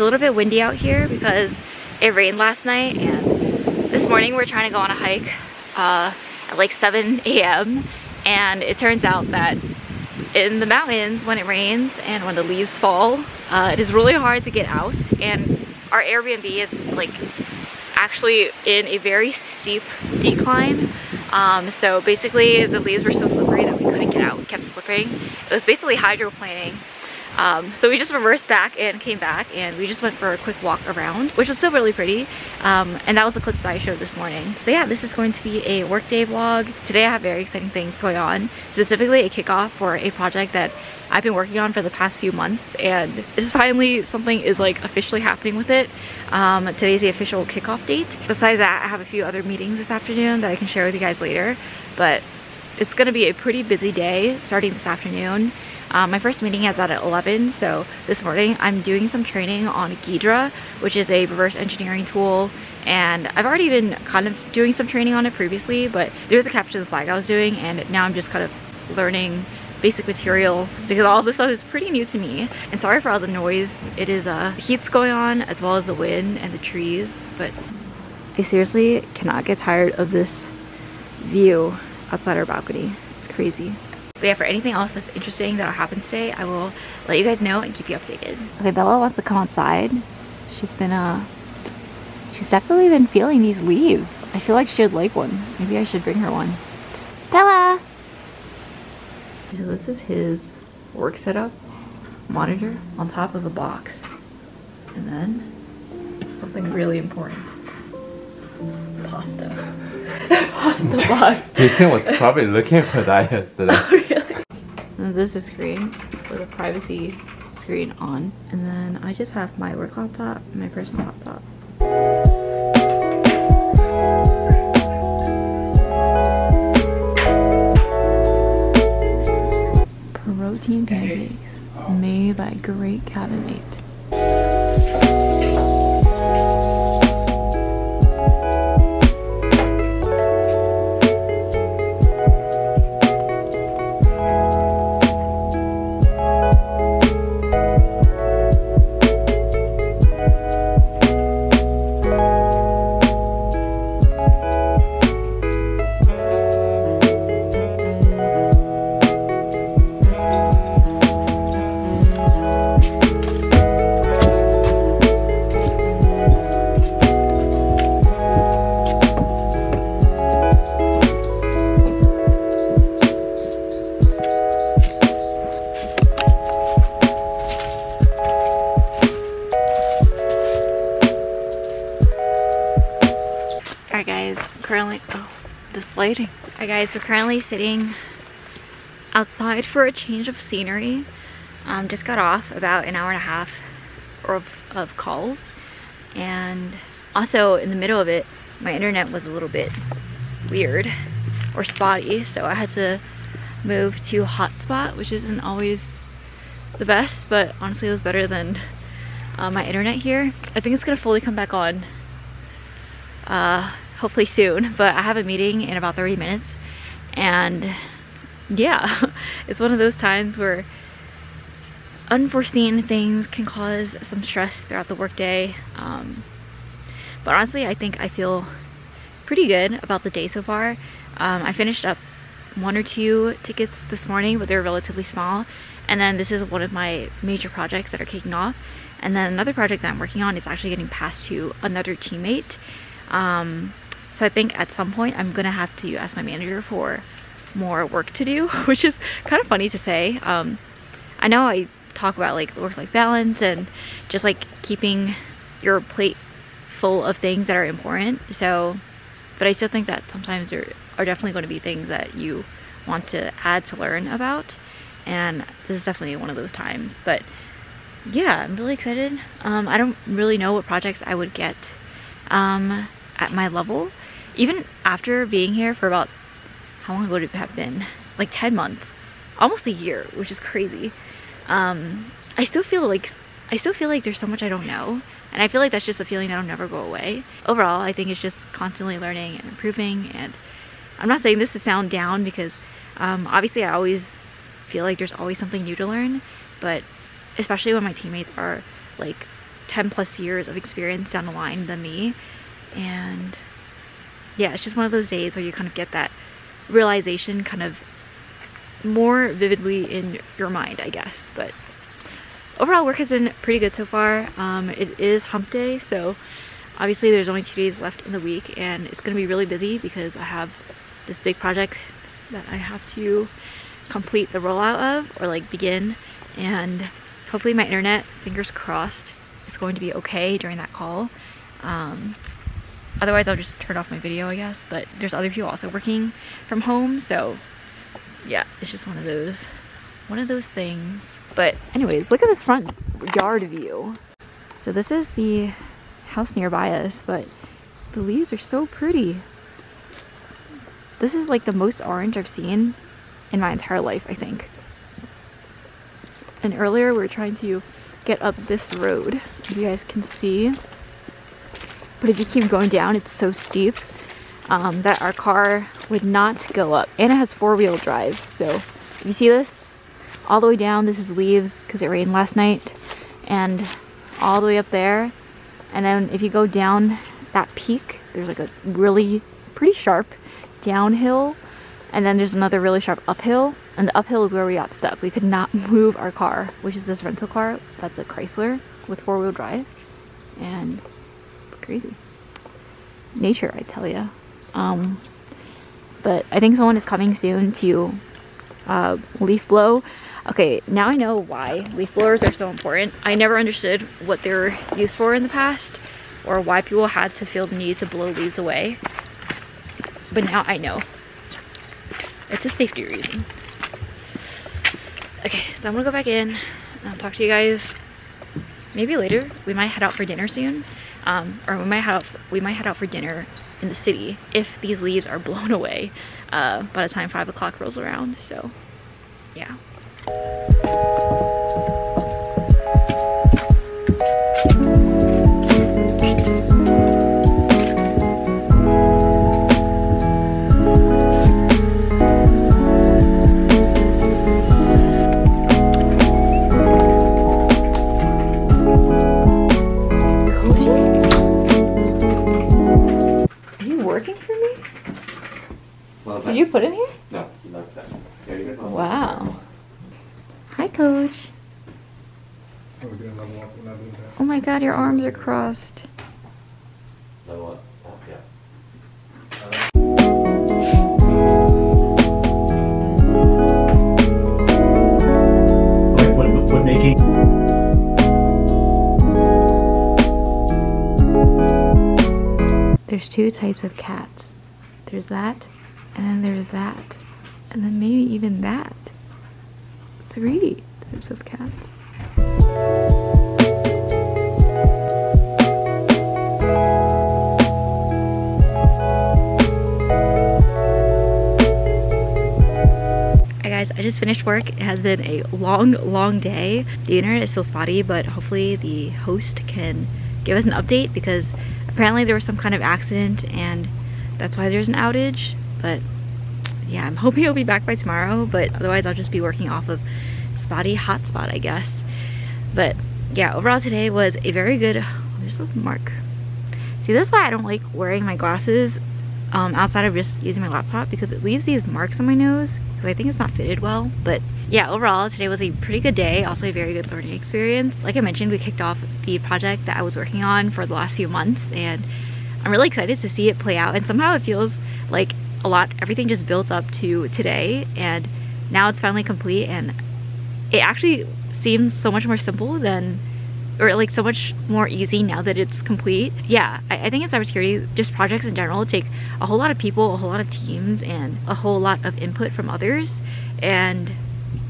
It's a little bit windy out here because it rained last night and this morning we're trying to go on a hike uh, at like 7 a.m. and it turns out that in the mountains when it rains and when the leaves fall, uh, it is really hard to get out and our Airbnb is like actually in a very steep decline. Um, so basically the leaves were so slippery that we couldn't get out, we kept slipping. It was basically hydroplaning um, so we just reversed back and came back and we just went for a quick walk around, which was still really pretty. Um, and that was the clips I showed this morning. So yeah, this is going to be a workday vlog. Today I have very exciting things going on, specifically a kickoff for a project that I've been working on for the past few months and it's finally something is like officially happening with it. Um, today's the official kickoff date. Besides that, I have a few other meetings this afternoon that I can share with you guys later, but it's gonna be a pretty busy day starting this afternoon. Um, my first meeting is at 11, so this morning I'm doing some training on Ghidra, which is a reverse engineering tool, and I've already been kind of doing some training on it previously, but there's a capture the flag I was doing, and now I'm just kind of learning basic material because all this stuff is pretty new to me. And sorry for all the noise. It is uh, heat's going on as well as the wind and the trees, but I seriously cannot get tired of this view outside our balcony. It's crazy. But yeah, for anything else that's interesting that'll happen today, I will let you guys know and keep you updated. Okay, Bella wants to come outside. She's been, uh, she's definitely been feeling these leaves. I feel like she would like one. Maybe I should bring her one. Bella! So this is his work setup monitor on top of a box. And then something really important. Pasta. Pasta box. Jason was probably looking for that yesterday. Oh, really? And this is screen with a privacy screen on. And then I just have my work laptop and my personal laptop. Protein pancakes made by Great Cabin Mate. Lighting. Alright guys, we're currently sitting outside for a change of scenery. Um, just got off about an hour and a half of, of calls. And also in the middle of it, my internet was a little bit weird or spotty. So I had to move to hotspot, which isn't always the best, but honestly it was better than uh, my internet here. I think it's gonna fully come back on uh, hopefully soon, but I have a meeting in about 30 minutes and yeah, it's one of those times where unforeseen things can cause some stress throughout the workday. Um, but honestly, I think I feel pretty good about the day so far. Um, I finished up one or two tickets this morning, but they're relatively small. And then this is one of my major projects that are kicking off. And then another project that I'm working on is actually getting passed to another teammate. Um, so I think at some point I'm gonna have to ask my manager for more work to do, which is kind of funny to say. Um, I know I talk about like work-life balance and just like keeping your plate full of things that are important. So, but I still think that sometimes there are definitely going to be things that you want to add to learn about. And this is definitely one of those times. But yeah, I'm really excited. Um, I don't really know what projects I would get um, at my level. Even after being here for about, how long would it have been? Like 10 months, almost a year, which is crazy. Um, I still feel like, I still feel like there's so much I don't know. And I feel like that's just a feeling that'll never go away. Overall, I think it's just constantly learning and improving. And I'm not saying this to sound down because um, obviously I always feel like there's always something new to learn. But especially when my teammates are like 10 plus years of experience down the line than me. And yeah, it's just one of those days where you kind of get that realization kind of more vividly in your mind, I guess. But overall, work has been pretty good so far. Um, it is hump day, so obviously there's only two days left in the week, and it's going to be really busy because I have this big project that I have to complete the rollout of or like begin and hopefully my internet fingers crossed is going to be okay during that call um, otherwise I'll just turn off my video I guess but there's other people also working from home so yeah it's just one of those one of those things but anyways look at this front yard view so this is the house nearby us but the leaves are so pretty this is like the most orange I've seen in my entire life, I think. And earlier we were trying to get up this road, if you guys can see. But if you keep going down, it's so steep um, that our car would not go up. And it has four-wheel drive, so if you see this, all the way down, this is leaves because it rained last night. And all the way up there. And then if you go down that peak, there's like a really pretty sharp downhill and then there's another really sharp uphill and the uphill is where we got stuck we could not move our car which is this rental car that's a chrysler with four-wheel drive and crazy nature i tell you um, but i think someone is coming soon to uh, leaf blow okay now i know why leaf blowers are so important i never understood what they were used for in the past or why people had to feel the need to blow leaves away but now I know. It's a safety reason. Okay, so I'm gonna go back in. I'll talk to you guys maybe later. We might head out for dinner soon. Um, or we might have we might head out for dinner in the city if these leaves are blown away uh, by the time five o'clock rolls around. So yeah. God, your arms are crossed. Level up. Oh, yeah. Like what, what making? There's two types of cats. There's that, and then there's that, and then maybe even that. Three types of cats. Just finished work. It has been a long, long day. The internet is still spotty, but hopefully the host can give us an update because apparently there was some kind of accident and that's why there's an outage. But yeah, I'm hoping he'll be back by tomorrow, but otherwise I'll just be working off of spotty hotspot, I guess. But yeah, overall today was a very good, oh, there's a mark. See, that's why I don't like wearing my glasses um, outside of just using my laptop because it leaves these marks on my nose because I think it's not fitted well. But yeah, overall, today was a pretty good day. Also a very good learning experience. Like I mentioned, we kicked off the project that I was working on for the last few months and I'm really excited to see it play out. And somehow it feels like a lot, everything just built up to today and now it's finally complete and it actually seems so much more simple than or like so much more easy now that it's complete. Yeah, I, I think in cybersecurity, just projects in general take a whole lot of people, a whole lot of teams, and a whole lot of input from others. And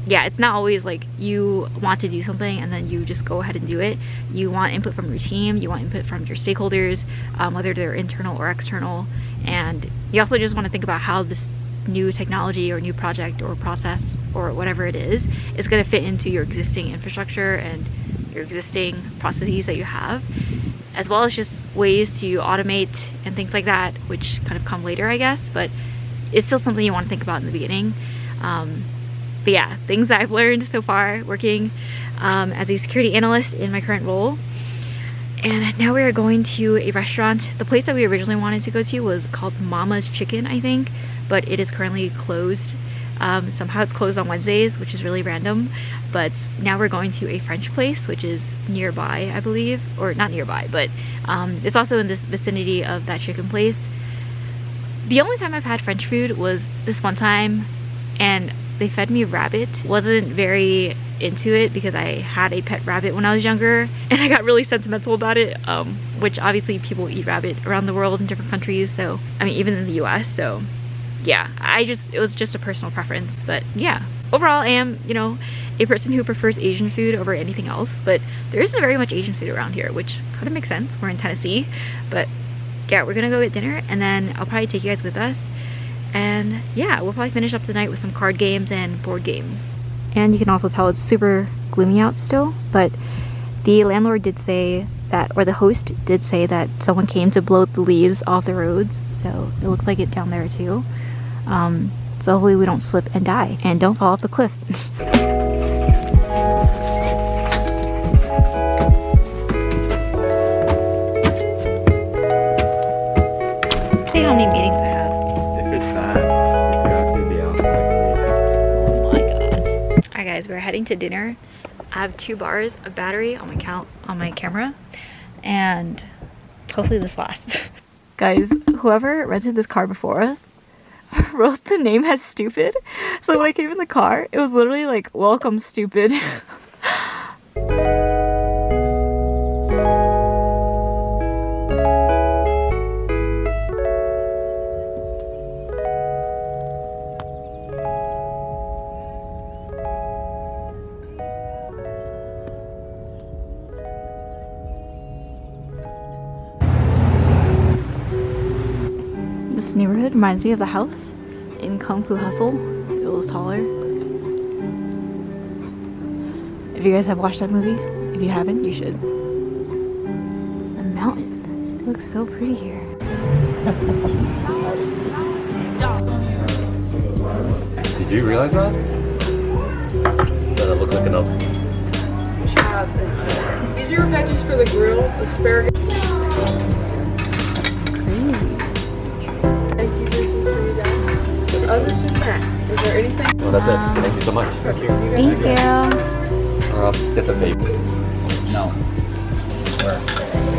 yeah, it's not always like you want to do something and then you just go ahead and do it. You want input from your team, you want input from your stakeholders, um, whether they're internal or external. And you also just want to think about how this new technology or new project or process or whatever it is is going to fit into your existing infrastructure and your existing processes that you have as well as just ways to automate and things like that which kind of come later I guess but it's still something you want to think about in the beginning um, but yeah things I've learned so far working um, as a security analyst in my current role And now we are going to a restaurant. The place that we originally wanted to go to was called Mama's Chicken, I think, but it is currently closed. Um, somehow it's closed on Wednesdays, which is really random. But now we're going to a French place, which is nearby, I believe. Or not nearby, but um, it's also in this vicinity of that chicken place. The only time I've had French food was this one time, and they fed me rabbit. Wasn't very into it because I had a pet rabbit when I was younger and I got really sentimental about it um, which obviously people eat rabbit around the world in different countries so I mean even in the US so yeah I just it was just a personal preference but yeah. Overall I am you know a person who prefers Asian food over anything else but there isn't very much Asian food around here which kind of makes sense. We're in Tennessee but yeah we're gonna go get dinner and then I'll probably take you guys with us. And yeah we'll probably finish up the night with some card games and board games. And you can also tell it's super gloomy out still but the landlord did say that or the host did say that someone came to blow the leaves off the roads so it looks like it down there too um, so hopefully we don't slip and die and don't fall off the cliff See how many meetings I have. If it's bad, you have to be out. Oh my god. Alright guys, we're heading to dinner. I have two bars of battery on my count on my camera and hopefully this lasts. guys, whoever rented this car before us wrote the name as stupid. So when I came in the car, it was literally like welcome stupid. reminds me of the house in Kung Fu Hustle. It was taller. If you guys have watched that movie, if you haven't, you should. A mountain. It looks so pretty here. Did you realize that? Does it look like enough? Chives These are your veggies for the grill. Asparagus. Is there anything? Well, that's Um, it. Thank you so much. Thank you guys Thank you. Or I'll get some paper. No. Where?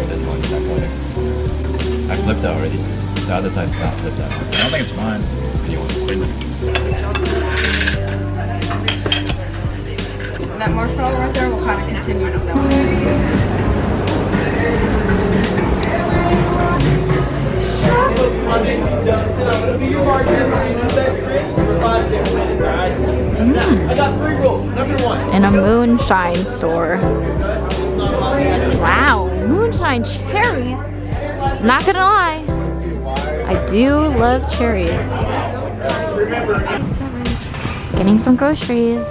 This one, that corner. I flipped that already. The other side's not flipped out. I don't think it's mine. You want to spin it? That marshmallow right there will kind of continue to melt. In a moonshine store. Wow, moonshine cherries. Not gonna lie, I do love cherries. Getting some groceries.